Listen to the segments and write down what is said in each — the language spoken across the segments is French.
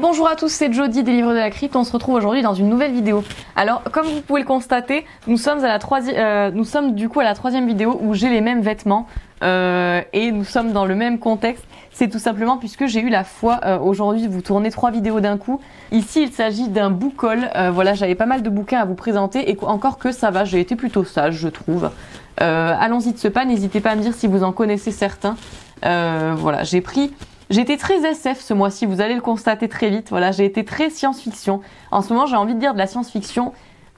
Bonjour à tous, c'est Jody des Livres de la Crypte. On se retrouve aujourd'hui dans une nouvelle vidéo. Alors, comme vous pouvez le constater, nous sommes à la troisième, euh, nous sommes du coup à la troisième vidéo où j'ai les mêmes vêtements euh, et nous sommes dans le même contexte. C'est tout simplement puisque j'ai eu la foi euh, aujourd'hui de vous tourner trois vidéos d'un coup. Ici, il s'agit d'un book haul. voilà, j'avais pas mal de bouquins à vous présenter et encore que ça va, j'ai été plutôt sage, je trouve. Allons-y de ce pas. N'hésitez pas à me dire si vous en connaissez certains. voilà, j'ai pris J'étais très SF ce mois-ci, vous allez le constater très vite. Voilà, j'ai été très science-fiction. En ce moment, j'ai envie de dire de la science-fiction,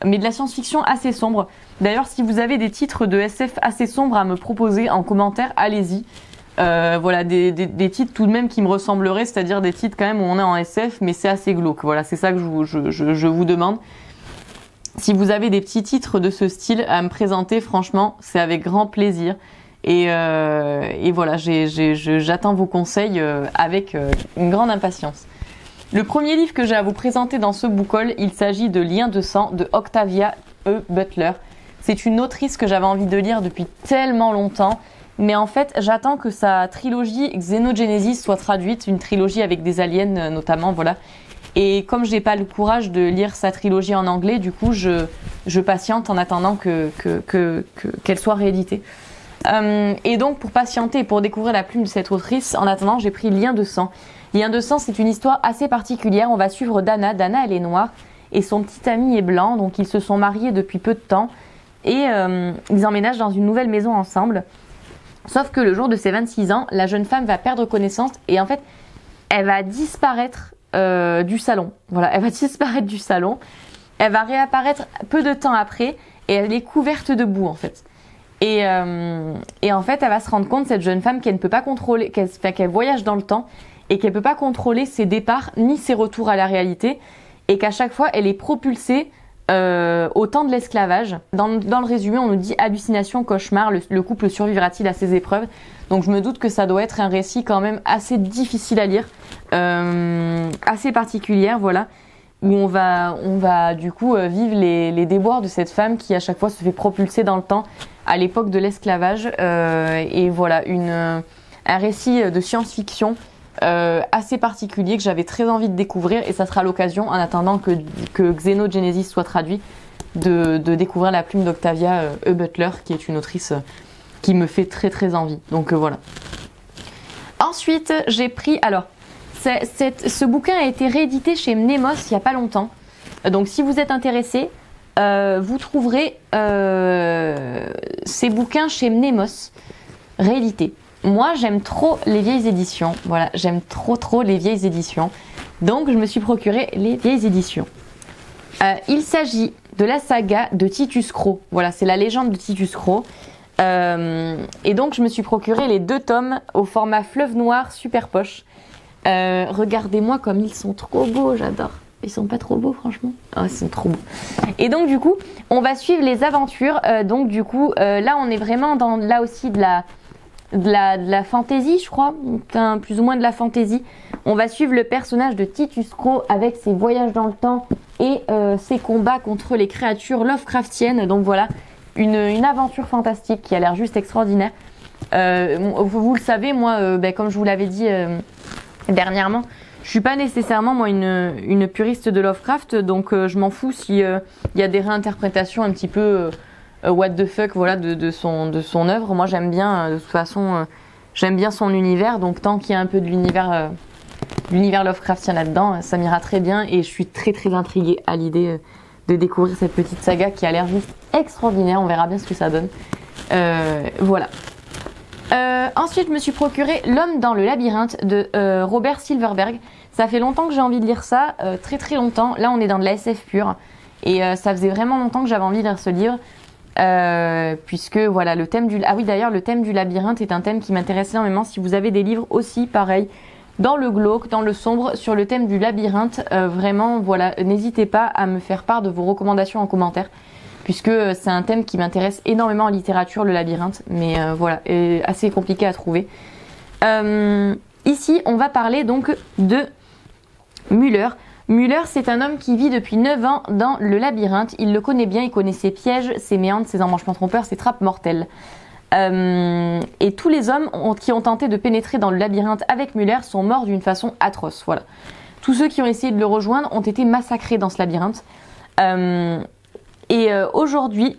mais de la science-fiction assez sombre. D'ailleurs, si vous avez des titres de SF assez sombres à me proposer en commentaire, allez-y. Euh, voilà, des, titres tout de même qui me ressembleraient, c'est-à-dire des titres quand même où on est en SF, mais c'est assez glauque. Voilà, c'est ça que je vous demande. Si vous avez des petits titres de ce style à me présenter, franchement, c'est avec grand plaisir. Et, euh, et voilà, j'attends vos conseils euh, avec euh, une grande impatience. Le premier livre que j'ai à vous présenter dans ce book il s'agit de Lien de sang de Octavia E. Butler. C'est une autrice que j'avais envie de lire depuis tellement longtemps. Mais en fait, j'attends que sa trilogie Xenogenesis soit traduite, une trilogie avec des aliens notamment, voilà. Et comme j'ai pas le courage de lire sa trilogie en anglais, du coup, je, patiente en attendant que qu'elle que, que, soit rééditée. Euh, et donc, pour patienter et pour découvrir la plume de cette autrice, en attendant, j'ai pris Lien de sang. Lien de sang, c'est une histoire assez particulière. On va suivre Dana. Dana, elle est noire et son petit ami est blanc. Donc, ils se sont mariés depuis peu de temps et euh, ils emménagent dans une nouvelle maison ensemble. Sauf que le jour de ses 26 ans, la jeune femme va perdre connaissance et en fait, elle va disparaître euh, du salon. Voilà, elle va disparaître du salon. Elle va réapparaître peu de temps après et elle est couverte de boue en fait. Euh, et, en fait, elle va se rendre compte, cette jeune femme, qu'elle ne peut pas contrôler, qu'elle voyage dans le temps et qu'elle ne peut pas contrôler ses départs ni ses retours à la réalité et qu'à chaque fois, elle est propulsée euh, au temps de l'esclavage. Dans, le résumé, on nous dit hallucination, cauchemar, le, couple survivra-t-il à ces épreuves? Donc je me doute que ça doit être un récit quand même assez difficile à lire, euh, assez particulière, voilà où on va, du coup vivre les, déboires de cette femme qui à chaque fois se fait propulser dans le temps à l'époque de l'esclavage. Euh, et voilà, euh, un récit de science-fiction euh, assez particulier que j'avais très envie de découvrir. Et ça sera l'occasion, en attendant que, que Xenogenesis soit traduit, de, de découvrir la plume d'Octavia E. Butler, qui est une autrice qui me fait très très envie. Donc voilà. Ensuite, j'ai pris. Alors, ce bouquin a été réédité chez Mnemos il n'y a pas longtemps. Donc si vous êtes intéressé, euh, vous trouverez euh, ces bouquins chez Mnemos, réédités. Moi, j'aime trop les vieilles éditions. Voilà, j'aime trop trop les vieilles éditions. Donc, je me suis procuré les vieilles éditions. Euh, il s'agit de la saga de Titus Crow. Voilà, c'est la légende de Titus Crow. et donc, je me suis procuré les deux tomes au format fleuve noir super poche. Regardez-moi comme ils sont trop beaux, j'adore. Ils sont pas trop beaux, franchement. Ah, ils sont trop beaux. Et donc, du coup, on va suivre les aventures. Euh, donc, du coup, euh, là, on est vraiment dans, là aussi, de la, de fantaisie, je crois. plus ou moins de la fantaisie. On va suivre le personnage de Titus Crow avec ses voyages dans le temps et euh, ses combats contre les créatures Lovecraftiennes. Donc, voilà, une, aventure fantastique qui a l'air juste extraordinaire. Vous, vous, le savez, moi, ben, comme je vous l'avais dit dernièrement, je suis pas nécessairement moi une, une puriste de Lovecraft, donc euh, je m'en fous si euh, il y a des réinterprétations un petit peu euh, what the fuck voilà de, de, son de son œuvre. Moi j'aime bien de toute façon j'aime bien son univers, donc tant qu'il y a un peu de l'univers l'univers Lovecraftien là-dedans, ça m'ira très bien et je suis très très intriguée à l'idée de découvrir cette petite saga qui a l'air juste extraordinaire. On verra bien ce que ça donne. voilà. Euh, ensuite, je me suis procuré L'homme dans le labyrinthe de euh, Robert Silverberg. Ça fait longtemps que j'ai envie de lire ça, euh, très très longtemps. Là, on est dans de la SF pure. Et ça faisait vraiment longtemps que j'avais envie de lire ce livre. puisque voilà, le thème du. Ah oui, d'ailleurs, le thème du labyrinthe est un thème qui m'intéresse énormément. Si vous avez des livres aussi, pareil, dans le glauque, dans le sombre, sur le thème du labyrinthe, vraiment, voilà, n'hésitez pas à me faire part de vos recommandations en commentaire puisque c'est un thème qui m'intéresse énormément en littérature, le labyrinthe, mais euh, voilà, assez compliqué à trouver. Euh, ici, on va parler donc de Müller. Müller, c'est un homme qui vit depuis 9 ans dans le labyrinthe. Il le connaît bien, il connaît ses pièges, ses méandres, ses embranchements trompeurs, ses trappes mortelles. Euh, et tous les hommes qui ont tenté de pénétrer dans le labyrinthe avec Müller sont morts d'une façon atroce. Voilà. Tous ceux qui ont essayé de le rejoindre ont été massacrés dans ce labyrinthe. Et euh, aujourd'hui,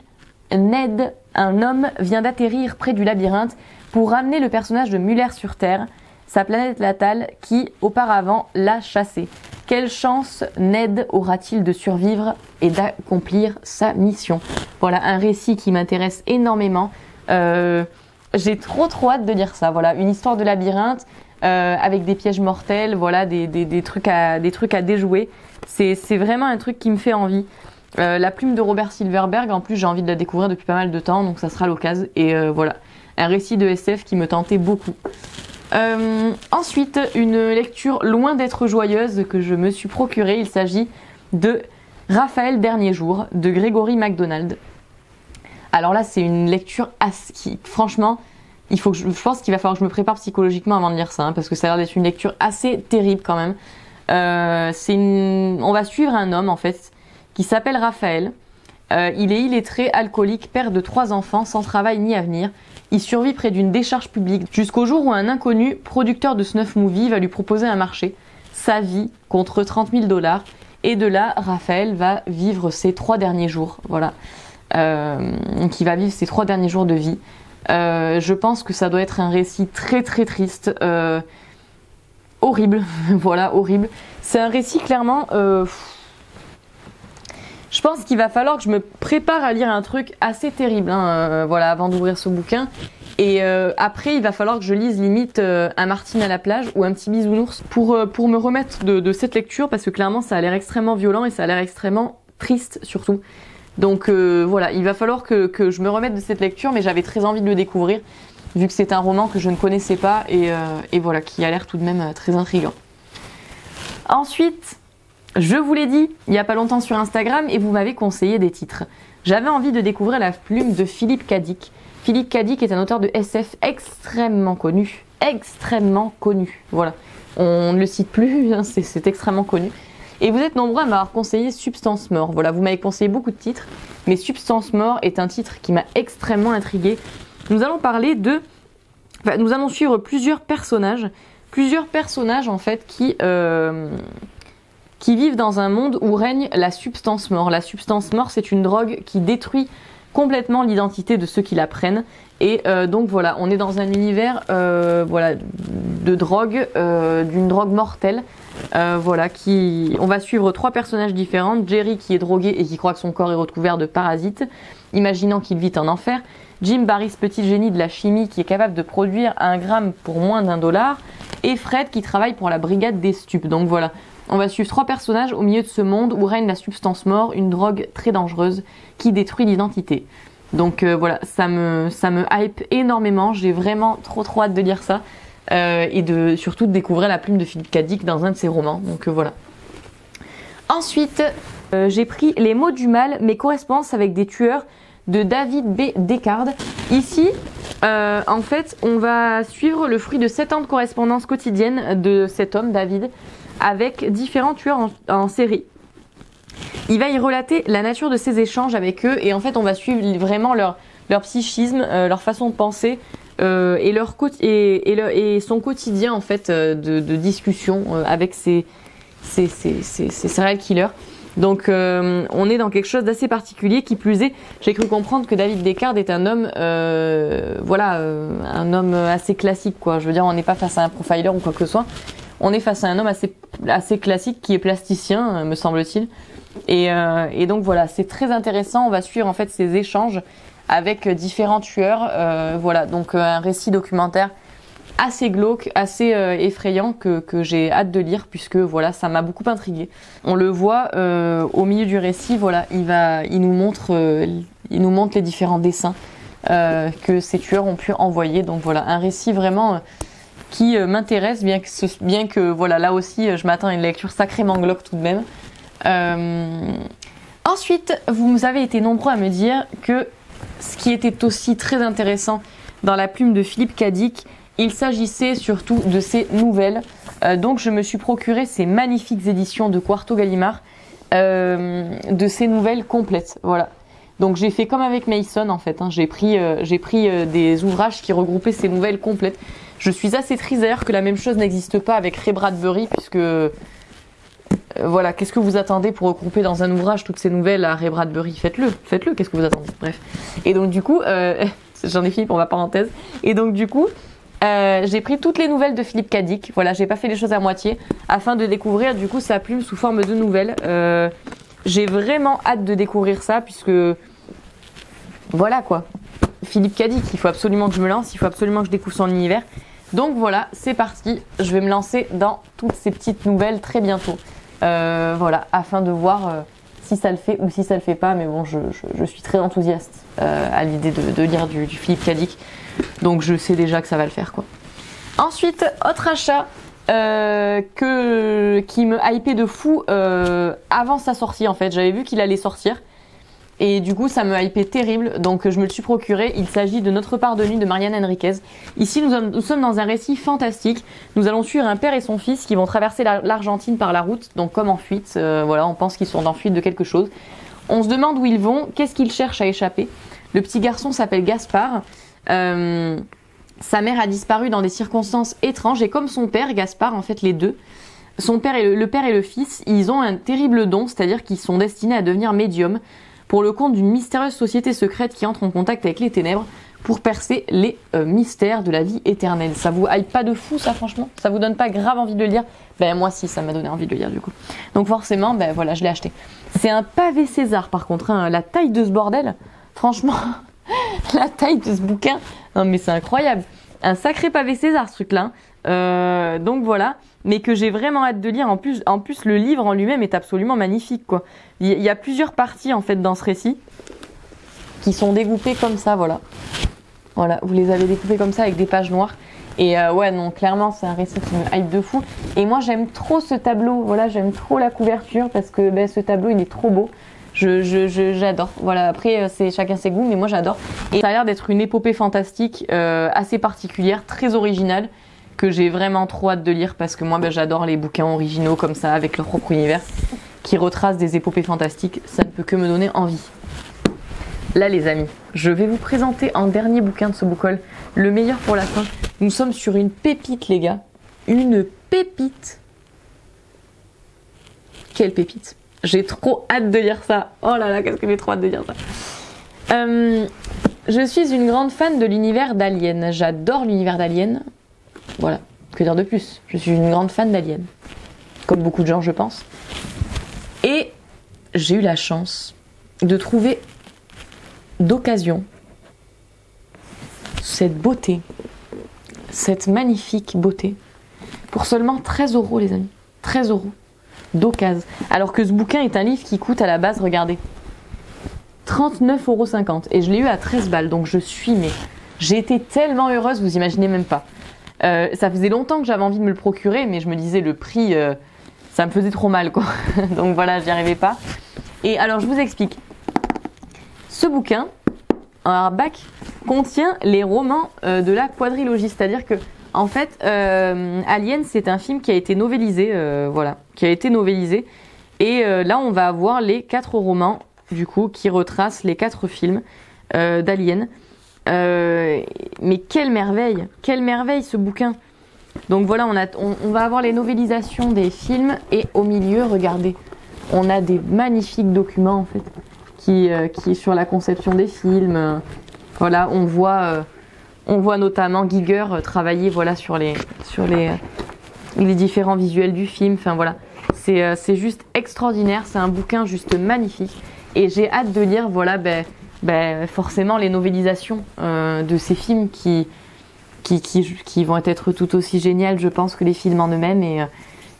Ned, un homme, vient d'atterrir près du labyrinthe pour ramener le personnage de Muller sur Terre, sa planète natale qui, auparavant, l'a chassé. Quelle chance Ned aura-t-il de survivre et d'accomplir sa mission? Voilà, un récit qui m'intéresse énormément. Euh, j'ai trop trop hâte de lire ça. Voilà, une histoire de labyrinthe euh, avec des pièges mortels, voilà, des, des, trucs, à, des trucs à déjouer. C'est vraiment un truc qui me fait envie. Euh, la plume de Robert Silverberg, en plus j'ai envie de la découvrir depuis pas mal de temps, donc ça sera l'occasion. Et voilà, un récit de SF qui me tentait beaucoup. Euh, ensuite, une lecture loin d'être joyeuse que je me suis procurée. Il s'agit de Raphaël Dernier Jour de Grégory MacDonald. Alors là, c'est une lecture qui, franchement, il faut que je, pense qu'il va falloir que je me prépare psychologiquement avant de lire ça, hein, parce que ça a l'air d'être une lecture assez terrible quand même. Euh, on va suivre un homme en fait qui s'appelle Raphaël. Euh, il est illettré, alcoolique, père de trois enfants, sans travail ni avenir. Il survit près d'une décharge publique jusqu'au jour où un inconnu, producteur de snuff movie, va lui proposer un marché, sa vie contre 30 000 dollars. Et de là, Raphaël va vivre ses trois derniers jours. Voilà. Euh, il va vivre ses trois derniers jours de vie. Euh, je pense que ça doit être un récit très très triste. Horrible. voilà, horrible. C'est un récit clairement... Je pense qu'il va falloir que je me prépare à lire un truc assez terrible, hein, euh, voilà, avant d'ouvrir ce bouquin. Et euh, après, il va falloir que je lise limite euh, un Martine à la plage ou un petit bisounours pour, pour me remettre de, cette lecture parce que clairement, ça a l'air extrêmement violent et ça a l'air extrêmement triste surtout. Donc voilà, il va falloir que, que, je me remette de cette lecture, mais j'avais très envie de le découvrir vu que c'est un roman que je ne connaissais pas et, et voilà, qui a l'air tout de même très intriguant. Ensuite, je vous l'ai dit il n'y a pas longtemps sur Instagram et vous m'avez conseillé des titres. J'avais envie de découvrir la plume de Philippe Cadic. Philippe Cadic est un auteur de SF extrêmement connu. Extrêmement connu. Voilà. On ne le cite plus, hein, c'est extrêmement connu. Et vous êtes nombreux à m'avoir conseillé Substance Mort. Voilà, vous m'avez conseillé beaucoup de titres, mais Substance Mort est un titre qui m'a extrêmement intrigué. Nous allons parler de. Enfin, nous allons suivre plusieurs personnages. Plusieurs personnages en fait qui. Euh qui vivent dans un monde où règne la substance mort. La substance mort, c'est une drogue qui détruit complètement l'identité de ceux qui la prennent. Et euh, donc voilà, on est dans un univers euh, voilà, de drogue, euh, d'une drogue mortelle. voilà, qui... On va suivre trois personnages différents. Jerry qui est drogué et qui croit que son corps est recouvert de parasites, imaginant qu'il vit en enfer. Jim Barris, petit génie de la chimie qui est capable de produire un gramme pour moins d'un dollar. Et Fred qui travaille pour la brigade des stupes. Donc voilà, on va suivre trois personnages au milieu de ce monde où règne la substance mort, une drogue très dangereuse qui détruit l'identité. Donc euh, voilà, ça me, ça me hype énormément. J'ai vraiment trop trop hâte de lire ça. Euh, et de surtout de découvrir la plume de Philippe Cadic dans un de ses romans. Donc euh, voilà. Ensuite, j'ai pris Les mots du mal, mes correspondances avec des tueurs de David B. Descartes. Ici, en fait, on va suivre le fruit de 7 ans de correspondance quotidienne de cet homme, David, avec différents tueurs en, série. Il va y relater la nature de ces échanges avec eux et en fait on va suivre vraiment leur, leur psychisme, euh, leur façon de penser euh, et, leur, et, et, son quotidien en fait euh, de, discussion avec ces, ces, ces, ces, serial killers. Donc on est dans quelque chose d'assez particulier. Qui plus est, j'ai cru comprendre que David Descartes est un homme, voilà, un homme assez classique quoi. Je veux dire, on n'est pas face à un profiler ou quoi que ce soit on est face à un homme assez, classique qui est plasticien, euh, me semble-t-il. Euh, et, donc voilà, c'est très intéressant. On va suivre en fait ces échanges avec différents tueurs. Euh, voilà, donc un récit documentaire assez glauque, assez effrayant que, j'ai hâte de lire puisque voilà, ça m'a beaucoup intrigué. On le voit au milieu du récit, voilà, il va, il nous montre les différents dessins que ces tueurs ont pu envoyer. Donc voilà, un récit vraiment qui euh, m'intéresse, bien que, bien que voilà, là aussi, euh, je m'attends à une lecture sacrément glauque tout de même. Euh, ensuite, vous avez été nombreux à me dire que ce qui était aussi très intéressant dans la plume de Philippe Cadic, il s'agissait surtout de ses nouvelles. donc je me suis procuré ces magnifiques éditions de Quarto Gallimard, de ces nouvelles complètes. Voilà. Donc j'ai fait comme avec Mason en fait. Hein. J'ai pris, j'ai pris des ouvrages qui regroupaient ces nouvelles complètes. Je suis assez triste d'ailleurs que la même chose n'existe pas avec Ray Bradbury, puisque euh, voilà, qu'est-ce que vous attendez pour regrouper dans un ouvrage toutes ces nouvelles à Ray Bradbury? Faites-le, faites-le, qu'est-ce que vous attendez? Bref. Et donc du coup, euh, j'en ai fini pour ma parenthèse. Et donc du coup, euh, j'ai pris toutes les nouvelles de Philippe Cadic. Voilà, j'ai pas fait les choses à moitié afin de découvrir du coup sa plume sous forme de nouvelles. J'ai vraiment hâte de découvrir ça puisque voilà quoi. Philippe Cadic, il faut absolument que je me lance, il faut absolument que je découvre son univers. Donc voilà, c'est parti. Je vais me lancer dans toutes ces petites nouvelles très bientôt. Euh, voilà, afin de voir euh, si ça le fait ou si ça le fait pas. Mais bon, je, suis très enthousiaste euh, à l'idée de, lire du, Philippe Cadic. Donc je sais déjà que ça va le faire quoi. Ensuite, autre achat qui me hypait de fou avant sa sortie en fait. J'avais vu qu'il allait sortir. Et du coup, ça me hypait terrible, donc je me le suis procuré. Il s'agit de Notre part de nuit de Marianne Enriquez. Ici, nous, sommes- dans un récit fantastique. Nous allons suivre un père et son fils qui vont traverser la- l'Argentine par la route, donc comme en fuite. Euh, voilà, on pense qu'ils sont en fuite de quelque chose. On se demande où ils vont, qu'est-ce qu'ils cherchent à échapper? Le petit garçon s'appelle Gaspard. Euh, sa mère a disparu dans des circonstances étranges et comme son père, Gaspard, en fait les deux, son père et le, le père et le fils, ils ont un terrible don, c'est-à-dire qu'ils sont destinés à devenir médiums pour le compte d'une mystérieuse société secrète qui entre en contact avec les ténèbres pour percer les euh, mystères de la vie éternelle. Ça vous hype pas de fou ça franchement? Ça vous donne pas grave envie de le lire? Ben moi si, ça m'a donné envie de le lire du coup. Donc forcément, ben voilà, je l'ai acheté. C'est un pavé César par contre, hein. la taille de ce bordel, franchement, la taille de ce bouquin, non mais c'est incroyable. Un sacré pavé César ce truc-là. Euh, donc voilà, mais que j'ai vraiment hâte de lire. En plus, en plus, le livre en lui-même est absolument magnifique. Quoi. Il y- a plusieurs parties en fait dans ce récit qui sont découpées comme ça, voilà. Voilà, vous les avez découpées comme ça avec des pages noires. Et euh, ouais, non, clairement, c'est un récit qui me hype de fou. Et moi, j'aime trop ce tableau. Voilà, j'aime trop la couverture parce que ben, ce tableau, il est trop beau. Je, je, je- j'adore. Voilà, après, euh, c'est chacun ses goûts, mais moi, j'adore. Et ça a l'air d'être une épopée fantastique, euh, assez particulière, très originale, que j'ai vraiment trop hâte de lire parce que moi, ben, j'adore les bouquins originaux comme ça, avec leur propre univers, qui retracent des épopées fantastiques. Ça ne peut que me donner envie. Là, les amis, je vais vous présenter en dernier bouquin de ce boucol, le meilleur pour la fin. Nous sommes sur une pépite, les gars. Une pépite. Quelle pépite. J'ai trop hâte de lire ça. Oh là là, qu'est-ce que j'ai trop hâte de lire ça. Euh, je suis une grande fan de l'univers d'Alien. J'adore l'univers d'Alien. Voilà, que dire de plus? Je suis une grande fan d'Alien. Comme beaucoup de gens, je pense. Et j'ai eu la chance de trouver d'occasion cette beauté, cette magnifique beauté, pour seulement 13 euros, les amis. 13 euros d'occasion. Alors que ce bouquin est un livre qui coûte à la base, regardez, 39,50 euros. Et je l'ai eu à 13 balles, donc je suis, mais j'ai été tellement heureuse, vous imaginez même pas. Euh, ça faisait longtemps que j'avais envie de me le procurer, mais je me disais le prix, euh, ça me faisait trop mal, quoi. donc voilà, j'y arrivais pas. Et alors, je vous explique. Ce bouquin, en hardback, contient les romans euh, de la quadrilogie. C'est-à-dire que, en fait, Alien, c'est un film qui a été novélisé, voilà, qui a été novélisé. Et là, on va avoir les quatre romans, du coup, qui retracent les quatre films d'Alien. Euh, mais quelle merveille, quelle merveille ce bouquin. Donc voilà, on, a, on, va avoir les novélisations des films et au milieu, regardez, on a des magnifiques documents en fait qui, euh, qui sur la conception des films. Voilà, on voit, euh, on voit notamment Giger travailler voilà sur les sur les, les différents visuels du film. Enfin voilà, c'est juste extraordinaire. C'est un bouquin juste magnifique et j'ai hâte de lire voilà ben ben, forcément les novélisations euh, de ces films qui, qui, qui, vont être tout aussi géniales, je pense, que les films en eux-mêmes. Et, euh,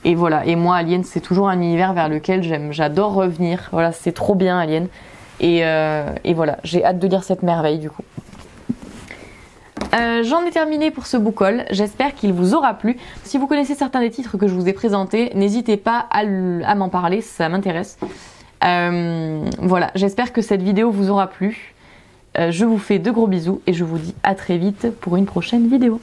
et voilà. Et moi, Alien, c'est toujours un univers vers lequel j'aime, j'adore revenir. Voilà, c'est trop bien, Alien. Et, euh, et voilà, j'ai hâte de lire cette merveille, du coup. J'en ai terminé pour ce book haul. J'espère qu'il vous aura plu. Si vous connaissez certains des titres que je vous ai présentés, n'hésitez pas à m'en parler, ça m'intéresse. Euh, voilà, j'espère que cette vidéo vous aura plu. Euh, je vous fais de gros bisous et je vous dis à très vite pour une prochaine vidéo.